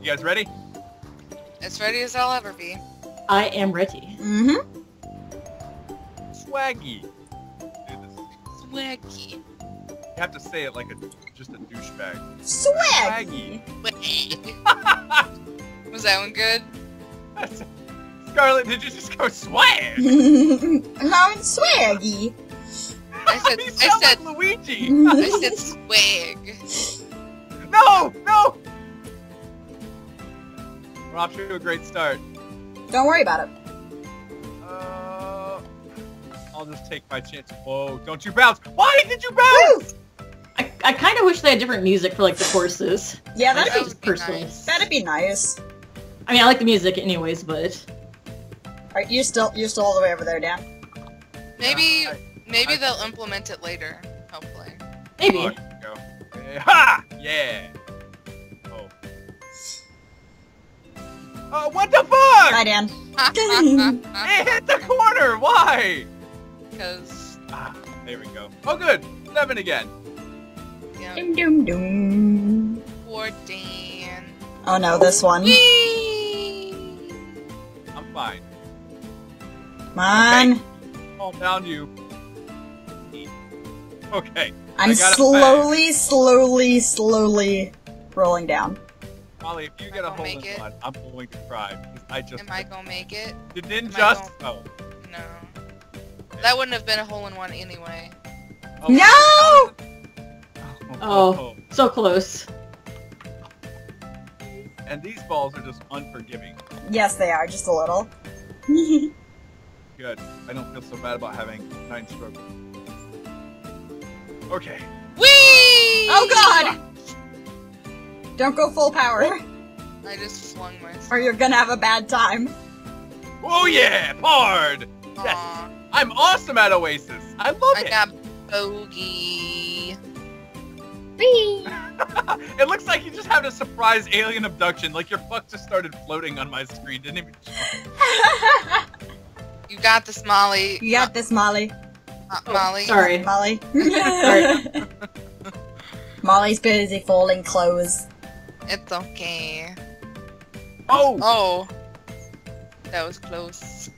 You guys ready? As ready as I'll ever be. I am ready. Mm-hmm. Swaggy. Do this. Swaggy. You have to say it like a just a douchebag. Swag. Was that one good? Scarlet, did you just go swag? I'm swaggy. I said- I said- like Luigi. I said swag. no, no. We're off to a great start. Don't worry about it. Uh, I'll just take my chance. Whoa! Don't you bounce? Why did you bounce? I, I kind of wish they had different music for like the courses. Yeah, that'd think be, just personally. nice. that'd be nice. I mean, I like the music anyways, but Alright, you still you're still all the way over there, Dan. Maybe I- maybe I- they'll implement it later. Hopefully. maybe. Oh, here go. Ha! Yeah. Oh, what the fuck? Hi, Dan. It hit the corner. Why? Because Ah, there we go. Oh, good. Seven again. yeah, Dum dum dum. poor Dan. Oh no, this one. Whee! I'm fine. Come on. Calm down, you. Okay. I'm I got it slowly, slowly, slowly rolling down. Molly, if you Am get a hole in it? one, I'm going to cry because I just Am I gonna make it? It didn't am just. Oh. No. That wouldn't have been a hole in one anyway. oh. No! Oh. oh. So close. And these balls are just unforgiving. Yes, they are, just a little. Good. I don't feel so bad about having nine strokes. Okay. Whee! oh god! Don't go full power, I just flung myself. or you're gonna have a bad time. Oh yeah, Pard! Yes. I'm awesome at Oasis. I love I it. I got bogey. it looks like you just had a surprise alien abduction. Like your fuck just started floating on my screen. Didn't even. You got this, Molly. you got this, Molly. Uh, Molly. Sorry. Molly. Sorry. Molly's busy folding clothes. It's okay. Oh! Oh. That was close.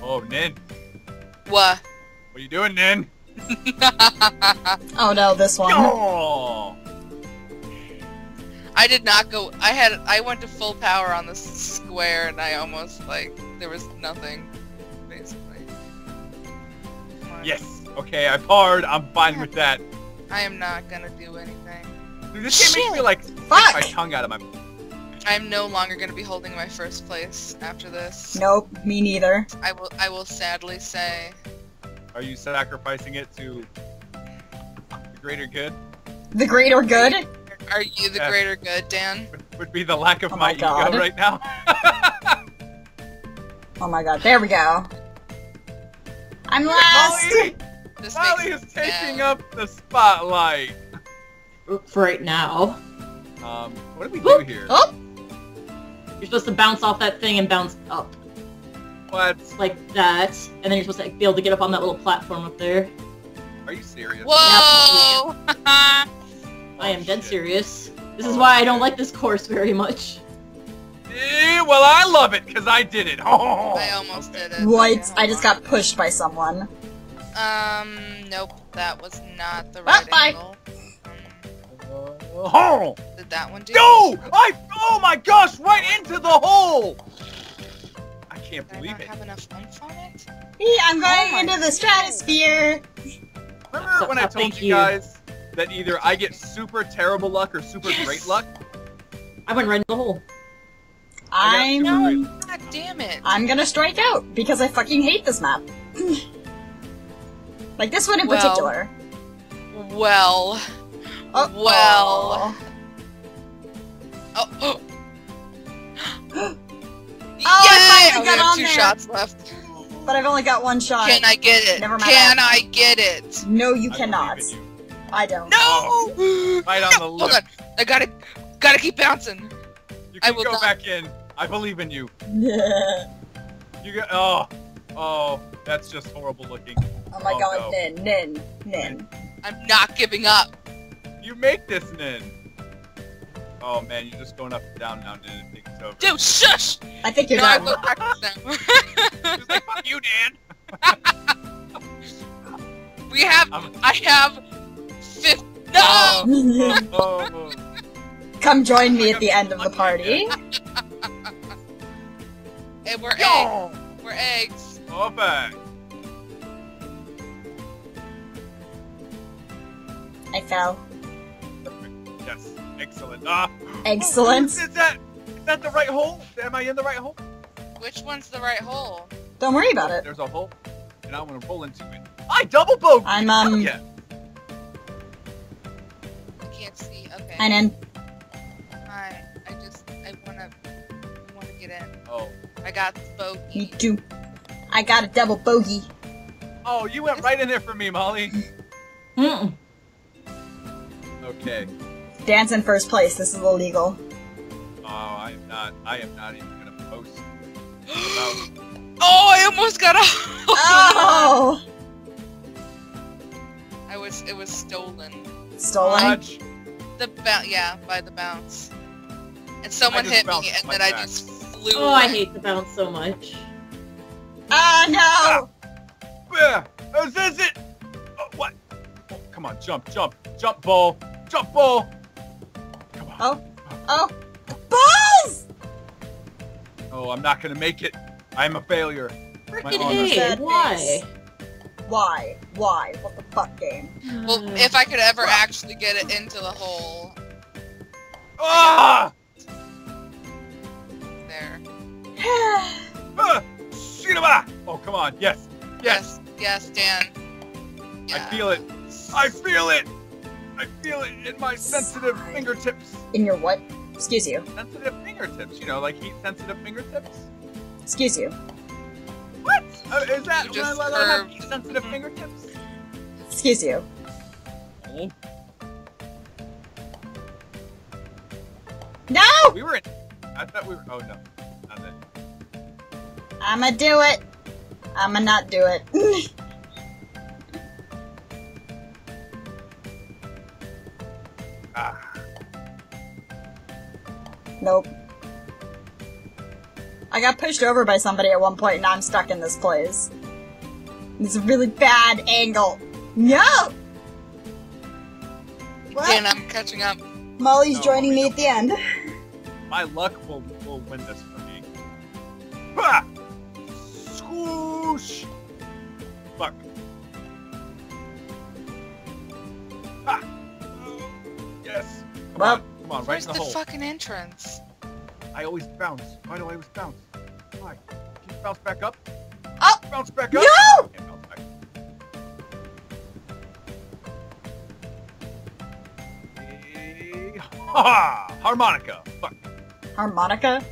Oh, Nin. What? What are you doing, Nin? Oh no, this one. Oh! I did not go. I had. I went to full power on the square, and I almost like there was nothing, basically. Come. Yes. Okay, I parred. I'm fine with that. I am not gonna do anything. Dude, this game makes me Shit. like Fuck! my tongue out of my. I'm no longer gonna be holding my first place after this. Nope, me neither. I will. I will sadly say. Are you sacrificing it to the greater good? The greater good? Are you the Yeah. greater good, Dan? Would, would be the lack of Oh my, my God. ego right now. Oh my god, there we go. I'm last! Molly, Molly is taking sad. up the spotlight. For right now. Um, what do we do here? Oh! You're supposed to bounce off that thing and bounce up. What? Like that. And then you're supposed to like, be able to get up on that little platform up there. Are you serious? Whoa! I am Oh, dead shit. serious. This is Oh, why I don't like this course very much. Eh, well, I love it because I did it. Oh, I almost did it. What? I just got pushed by someone. Um, nope, that was not the right bye. angle. Oh, did that one do? no! I. Oh my gosh! Right into the hole. I can't Did I believe not it. have enough oomph on it? Hey, I'm oh going Oh into the stratosphere! Remember So- when I told you you. guys that either I get super terrible luck or super Yes. great luck? I went right in the hole. I got I'm... super God damn it! I'm gonna strike out, because I fucking hate this map. like this one in Well. particular. Well, Oh, well. oh, oh. I Yay! finally only got have on two there. shots left. But I've only got one shot. Can I get it? Never mind. Can I get it? No, you I cannot. believe in you. I don't. No! Right on No! the Hold lip. on. I gotta, gotta keep bouncing. You I can will go not- back in. I believe in you. oh You go. Oh, oh, that's just horrible looking. Oh my Oh, god, no. Nin, Nin, Nin. I'm not giving up. You make this, Nin. Oh man, you're just going up and down now, dude. I think it's over. Dude, shush! I think you're no, I done. will practice now. She's like, fuck you, Dan. we have, I'm- I have, fifth. No! Oh, oh, Come join me at the end of the party. And we're eggs. We're eggs. Oh, back. I fell. Yes, excellent. Ah, Excellent. Is that is that the right hole? Am I in the right hole? Which one's the right hole? Don't worry about it. There's a hole, and I'm gonna roll into it. I double bogey. I'm, um, Hell yeah. I can't see. Okay. Hi, Nan. Hi. I just, I wanna, I wanna get in. Oh, I got the Me too. I got a double bogey. oh, you went right in there for me, Molly. Mm-mm. Okay. Dance in first place. This is illegal. Oh, I am not. I am not even gonna post about. Oh, I almost got a. Oh! I was, it was stolen. Stolen. Dodge. The bounce, yeah, by the bounce. And someone hit me, and like then I just flew. Oh, I hate the bounce so much. Oh no! Ah! Yeah. Is this it? Oh, what? Oh, come on, jump, jump, jump, ball, jump, ball. Come. Oh. Oh! Balls! Oh, I'm not gonna make it. I'm a failure. My Freaking honor. A, why? face. Why? Why? What the fuck game? Well, if I could ever actually get it into the hole, Ah! there. Ah! Shirama! Oh, come on. Yes. Yes. Yes, yes, Dan. I feel it. I feel it. I feel it in my sensitive fingertips. In your what? Excuse you. Sensitive fingertips. You know, like heat sensitive fingertips. Excuse you. What? Uh, is that You when I, just when I have heat sensitive fingertips? Excuse you. No! We were in. I thought we were. Oh no. Not that. I'ma do it. I'ma not do it. nope. I got pushed over by somebody at one point and now I'm stuck in this place. It's a really bad angle. No! What? Dan, I'm catching up. Molly's No, joining me no. at the end. My luck will, will win this for me. Ha! Swoosh! Fuck. Ha! Yes. Come Well, on. Come on. Right Where's in the, the, hole. fucking entrance? I always bounce. Why do I always bounce? Why? Can you bounce back up? Oh! Bounce back up? No! Can't bounce back. Ha! Harmonica. Fuck. Harmonica?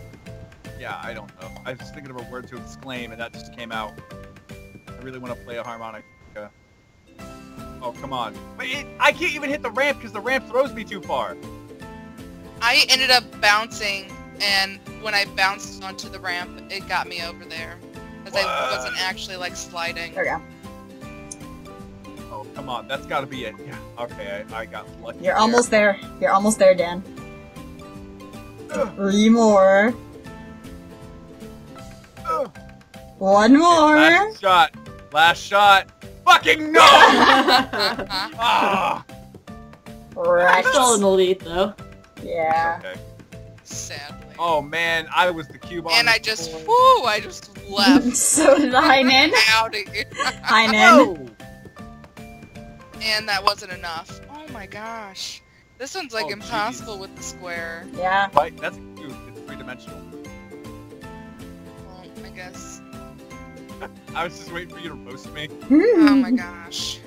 Yeah, I don't know. I was thinking of a word to exclaim, and that just came out. I really want to play a harmonica. Oh, come on. Wait, it, I can't even hit the ramp because the ramp throws me too far. I ended up bouncing, and when I bounced onto the ramp, it got me over there. Because I wasn't actually, like, sliding. There we go. Oh, come on. That's got to be it. Yeah. Okay, I, I got lucky. You're there. almost there. You're almost there, Dan. Three more. One more. Last shot. Last shot. Fucking no! Ah! Right. Still in the lead though. Yeah. Okay. Sadly. Oh man, I was the cube on and I just, board. whoo, I just left. so did Heinen. out of here. Heinen. Oh! And that wasn't enough. Oh my gosh. This one's like Oh, impossible jeez. with the square. Yeah. Right, that's a cube. It's three dimensional. Well, I guess. I was just waiting for you to roast me. Hmm. Oh my gosh.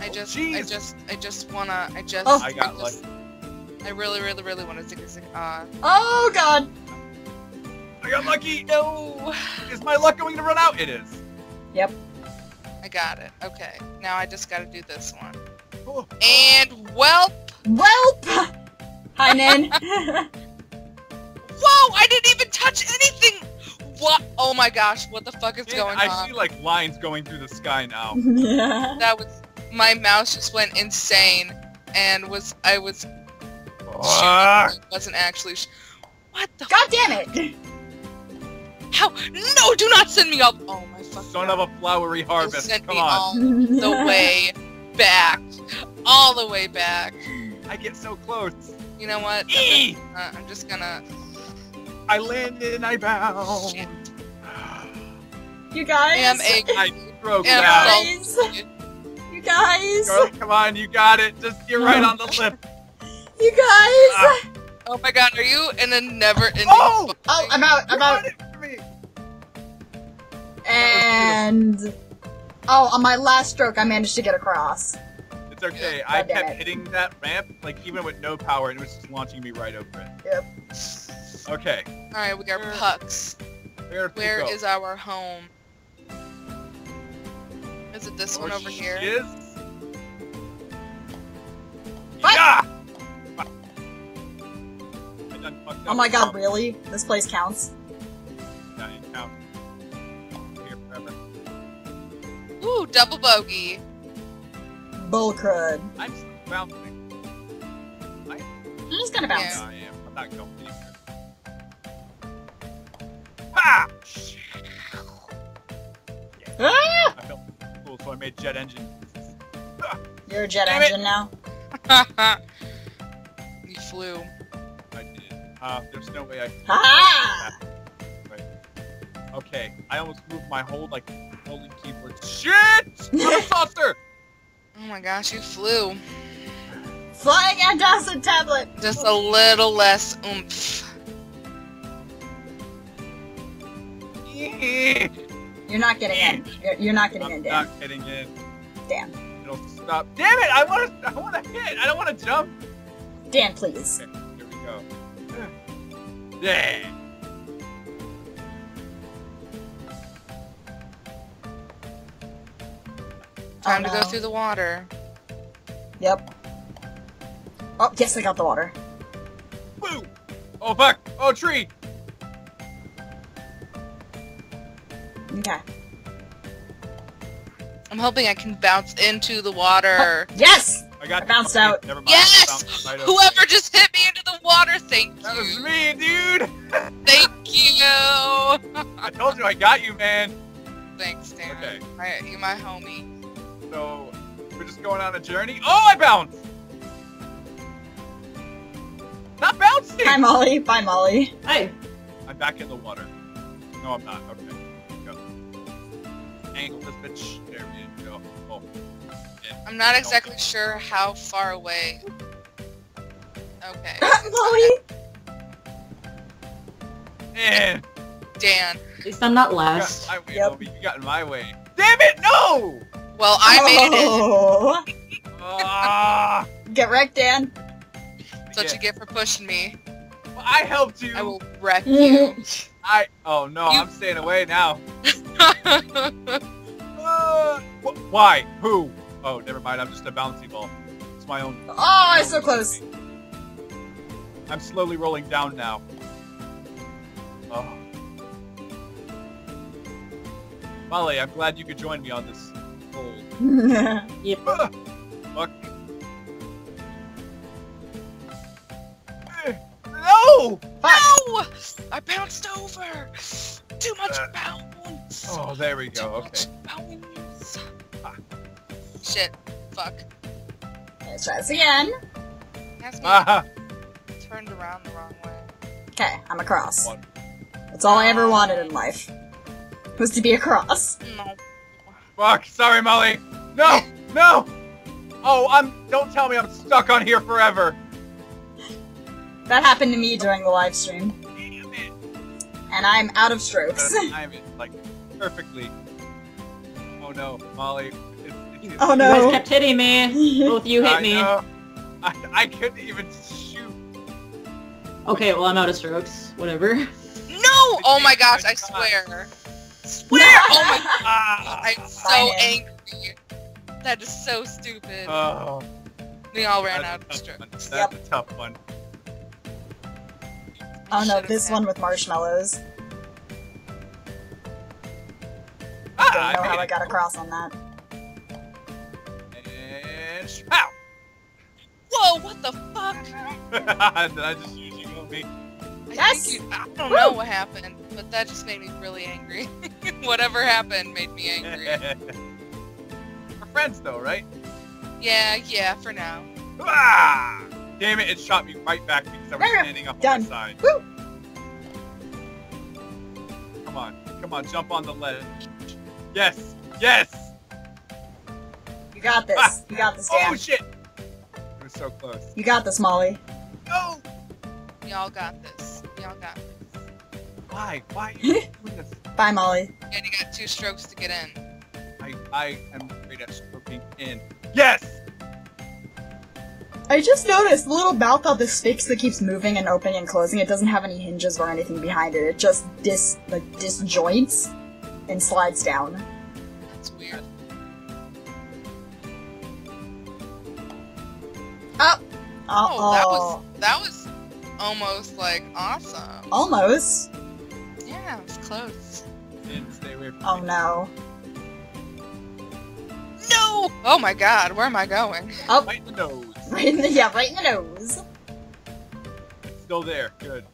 I Oh, just, I just, I just wanna, I just, Oh. I got just, I really, really, really want to zig zig. Uh, Oh god. I got lucky. no. Is my luck going to run out? It is. Yep. I got it. Okay. Now I just gotta do this one. Oh, And, well, Welp. Heinen. whoa, I didn't even touch anything. What? Oh my gosh, what the fuck is man, going I on? I see like lines going through the sky now. yeah. That was, my mouse just went insane and was, I was Fuck. shooting. It wasn't actually. Sh- what the? God damn it! How? No! Do not send me up. Oh my fucking. Son God. of a flowery harvest. send Come me on. all the way back, all the way back. I get so close. You know what? Eee! Uh, I'm just gonna. I landed and I bound. Shit. You guys. Am a. I broke Am out. guys. You guys. Charlie, come on, you got it. Just get right on the lip. You guys. Ah. Oh my god, are you in a never-ending? Oh! Oh, I'm out. I'm out. got it for me. And oh, on my last stroke, I managed to get across. It's okay. I God kept it. hitting that ramp, like even with no power, and it was just launching me right over it. Yep. Okay. All right, we are Where- pucks. Where, Where go? our home? Is it this oh, one Oh, over she here? is? What? Yeah! I done fucked Oh my god, really? This place counts. Yeah, you count. Here forever. Ooh, double bogey. Bull crud. I'm still bouncing. I'm just gonna bounce. Yeah, I am. I'm not going anywhere. Ha! Ah! I felt cool, so I made jet engine. You're a jet Damn it. engine now. you flew. I did. Uh, there's no way I can. Ha! Okay, I almost moved my whole like holding keyboard. Shit! I'm a saucer! Oh my gosh, you flew. Flying antacid tablet. Just a little less oomph. You're not getting in. You're, you're not getting in, Dan. I'm Dan. not getting in. Dan. It'll stop. Damn it! I want to. I want to hit. I don't want to jump. Dan, please. Okay, here we go. Yeah. Time oh, to go through the water. Yep. Oh, yes, I got the water. Boom! Oh fuck! Oh tree! Okay. I'm hoping I can bounce into the water. Yes! I got I bounced out. Never mind. Yes! right. Whoever just hit me into the water, thank That was me, dude. Thank you. I told you I got you, man. Thanks, Dan. Okay. My, you my homie. So we're just going on a journey. Oh, I bounced. Not bouncing. Hi, Molly. Bye, Molly. Hi. I'm back in the water. No, I'm not. Okay. Go. Angle this bitch. There we go. Oh. Yeah. I'm not exactly sure how far away. Okay. Molly! Man, Dan. At least I'm not you got last. in my way, Yep. homie. You got in my way. Damn it! No! Well, I made it. oh. Ah! Get wrecked, Dan. That's what you get for pushing me. Well, I helped you. I will wreck you. I. Oh no, You- I'm staying away now. Uh, wh- why? Who? Oh, never mind. I'm just a bouncy ball. It's my own. Oh, I'm so close. I'm slowly rolling down now. Oh. Molly, I'm glad you could join me on this roll. Yep. Ah, Fuck. No! Fuck. No! I bounced over. Too much Uh, bounce. Oh, there we Too go. much Okay. bounce. Ah. Shit. Fuck. Let's try this again. Has me Ah, turned around the wrong way. Okay, I'm across. What? That's all I ever wanted in life. Was to be across. No. fuck. Sorry, Molly. No! No! Oh, I'm. Don't tell me I'm stuck on here forever. That happened to me during the live stream. And I'm out of strokes. I'm like perfectly. Oh no, Molly. It's, it's, Oh, You no. guys kept hitting me. Both you hit I me. know. I, I couldn't even shoot. Okay, well I'm out of strokes. Whatever. No! Oh my gosh, I swear. Swear! Oh my god. I'm so angry. That is so stupid. Oh, we all ran that's out of tough strokes. one. That's Yep. a tough one. Oh no, this one with marshmallows. Ah, Don't know I how I got across on that. And pow! Whoa, what the fuck? Did I just use you on me? I Yes! think you, I don't know what happened, but that just made me really angry. Whatever happened made me angry. We're friends though, right? yeah, yeah, for now. Ah! Damn it, it shot me right back because I was There. standing up Done. on my side. Woo! Come on, come on, jump on the ledge. Yes, yes! You got this. You got this, Dan. Oh shit! It was so close. You got this, Molly. No! Y'all got this. Y'all got this. Why? Why are you doing this? Bye, Molly. And you got two strokes to get in. I, I am great at stroking in. Yes! I just noticed the little mouth of the Sphinx that keeps moving and opening and closing. It doesn't have any hinges or anything behind it. It just dis like disjoints and slides down. That's weird. Up. Oh, that was that was almost like awesome. almost. Yeah, it was close. And stay away from Oh me. no. No! Oh my god, where am I going? Up. Right in the nose. Right in the yeah, right in the nose. Still there. Good.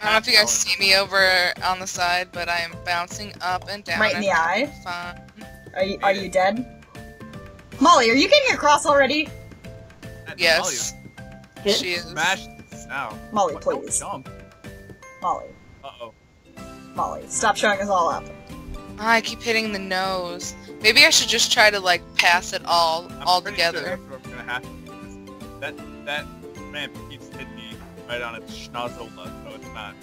I don't know if you guys see me over on the side, but I am bouncing up and down. Right in the eye? Fun. Are you are you dead? Molly, are you getting across already? Yes, Hit? she is. Smash this now. Molly, What? Don't please. Jump. Molly. Uh-oh. Molly, stop showing us all up. Ah, I keep hitting the nose. Maybe I should just try to like pass it all I'm all pretty sure that's what I'm gonna have to do. That that ramp keeps hitting me right on its schnozola, so it's not.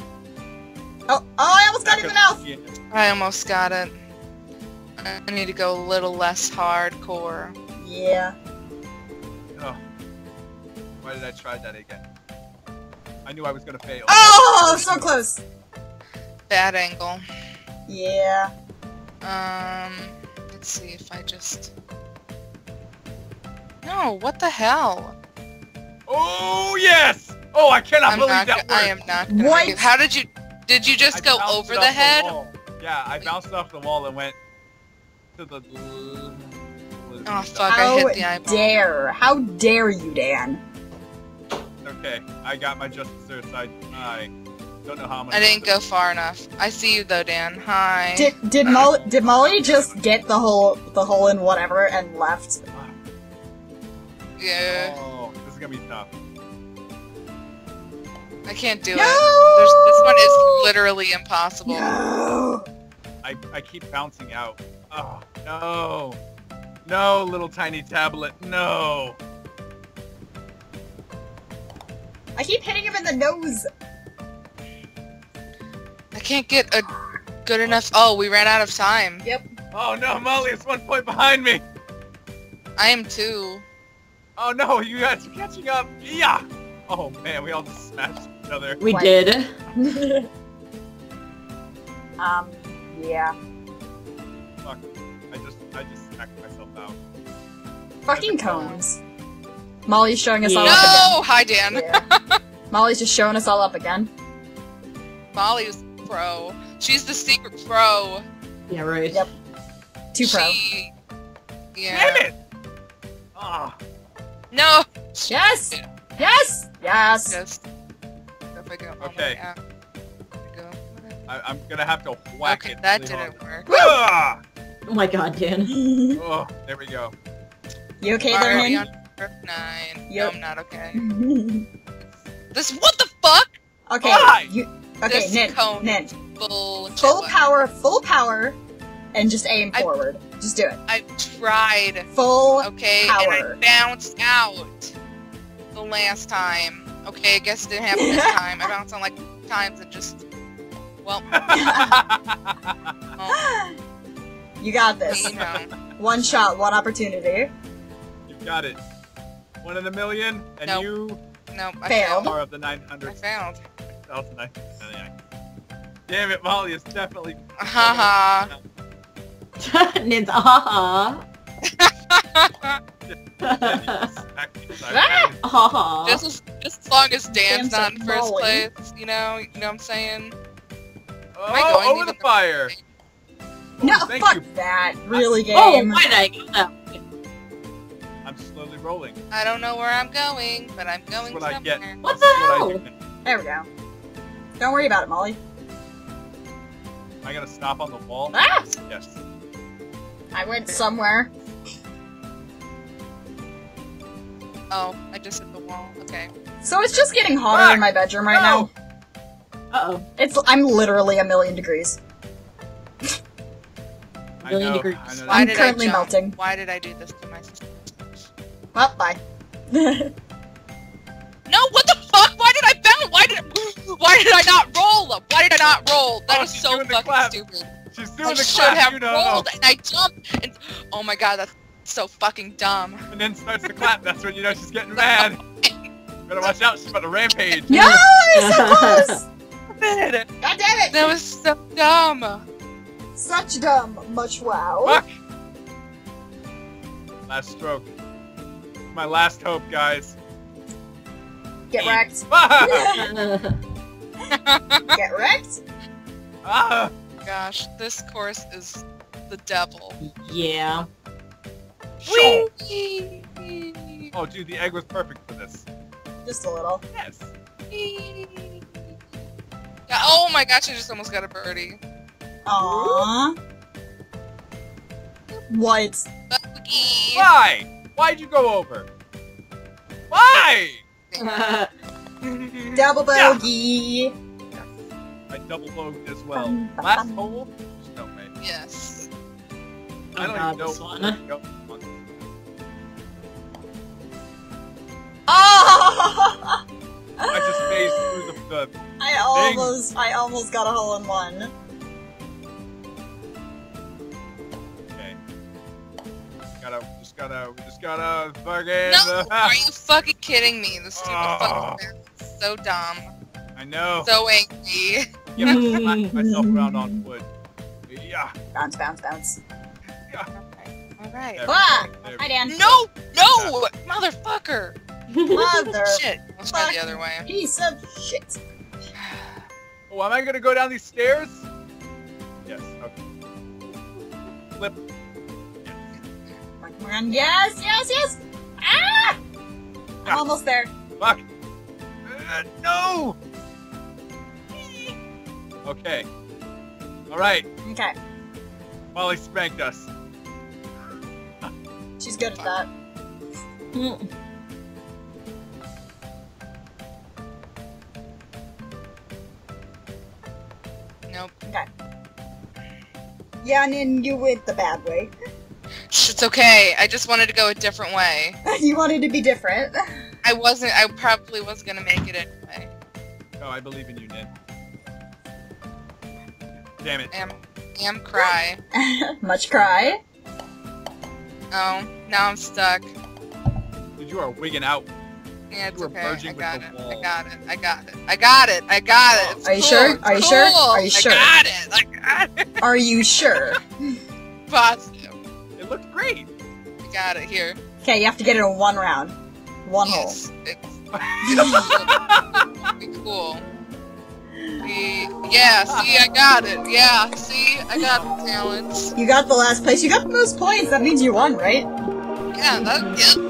Oh, oh, I almost got not in the mouth. I almost got it. I need to go a little less hardcore. Yeah. Why did I try that again? I knew I was gonna fail. Oh, so close. Bad angle. Yeah. Um, let's see if I just. No, what the hell? Oh yes! Oh, I cannot I'm believe that worked. I am not. Gonna What? How did you? Did you just I go over the head? wall. yeah, I bounced off the wall and went to the. Oh fuck! I hit the eyeball. dare? How dare you, Dan? Okay, I got my just desserts. I I don't know how much. I didn't go far enough. I see you though, Dan. Hi. Did did Molly did Molly just get the whole the hole in whatever and left? yeah, Oh, this is gonna be tough. I can't do No! it. There's, this one is literally impossible. No. I I keep bouncing out. Oh no, no, little tiny tablet. No. I keep hitting him in the nose. I can't get a good enough. Oh, we ran out of time. Yep. Oh no, Molly, it's one point behind me. I am too. Oh no, you guys are catching up. Yeah. Oh man, we all just smashed each other. We What? did. um. Yeah. Fuck. I just I just smacked myself out. Fucking cones. Molly's showing us all Yeah. up No! Hi, Dan. Yeah. Molly's just showing us all up again. Molly's pro. She's the secret pro. Yeah, right. Yep. Too pro. She... Yeah. Damn it! Ah. No! Yes. Yes. Yes. Just... If I go all the Okay. I go- I, I'm gonna have to whack Okay, it. that really didn't work. Ah! Oh my god, Dan. Oh, there we go. You okay there, Already Nin? 9. Yep. No, I'm not okay. This- What the fuck? okay. Why? You. Okay, This Nin. cone Nin. is Full power. Full power. And just aim I- forward. Just do it. I tried. Full. Okay, Power. and I bounced out the last time. Okay, I guess it didn't happen this time. I bounced on like times and just well, oh, You got this. you know. One shot, one opportunity. you got it. One in a million, and Nope. you No, I Failed. failed. are of the I 900. failed. thousand nine- Damn it, Molly is definitely. Haha. Nin's aha. Smack me Ah! sideways. Aha. just as just as long as Dan's Dan's not in like first Molly. place, you know, you know what I'm saying? I going Oh, over even the the- fire. No, Oh, thank fuck you. that. Really, game. oh, why did I go that way? I'm slowly rolling. I don't know where I'm going, but I'm going what I get. somewhere. What This the is what hell? There we go. Don't worry about it, Molly. I gotta stop on the wall. Ah! Yes. I went somewhere. Oh, I just hit the wall. Okay. So it's just getting hotter Fuck! in my bedroom right No! Uh-oh. It's I'm literally a million degrees. I Million know. degrees. I know Why I'm did currently I jump? melting. Why did I do this to my sister? Well, bye. No, what the fuck? Why did I bounce? Why did Why did I not roll? Up? Why did I not roll? That Oh, is so fucking stupid. She's doing I the should clap. have you know. rolled and I jumped and oh my god, that's so fucking dumb. And then starts to clap. That's when you know she's getting mad. Better watch out. She's about to rampage. no, I'm so close. that God damn it! That was so dumb. Such dumb. Much wow. Fuck. Last stroke. My last hope, guys. Get wrecked. Ah! Get wrecked. Ah! Gosh, this course is the devil. yeah. Sure. Whee! Oh, dude, the egg was perfect for this. Just a little. Yes. Yeah, oh my gosh, I just almost got a birdie. Aww. What? Bogey. Why? Why'd you go over? Why? Double Yeah. bogey. I double bogeyed as well. Bum, bum, Last hole? There's no way. Yes. I don't Oh, even know this one. go. Oh! I just phased through the, the I almost, I almost got a hole in one. okay. Gotta, just gotta, we just gotta fucking. No, are you fucking kidding me? The stupid Oh. fucking man is so dumb. I know. So angry. yeah, I'm smacking myself around on wood. Yeah. Bounce, bounce, bounce. Alright. There we Ah! go. Hi, Dan. No! No! Motherfucker! Mother Shit. Let's try the other way. piece of shit. Oh, am I gonna go down these stairs? Yes. Okay. Flip. Come on, yes, yes, yes! Ah! I'm Ah. almost there. Fuck. Uh, no. Okay. All right. Okay, Molly spanked us. she's good at that. Nope. Okay. Yeah, and then you went the bad way. Shh, It's okay. I just wanted to go a different way. you wanted to be different. I wasn't. I probably was gonna make it anyway. Oh, I believe in you, Ned. Damn it. Am, am cry. Much cry. Oh, now I'm stuck. Dude, you are wigging out. Yeah, it's You were okay. I merging with got it. I got it. I got it. I got it. I got it. It's Are you cool. sure? Are you sure? Are you sure? I got it. I got it. Are you sure? Positive. It looked great. I got it here. Okay, you have to get it in one round. One Yes. It's I be cool. See, yeah, see, I got it. Yeah, see, I got the talents. You got the last place. You got the most points. That means you won, right? Yeah, that, yeah,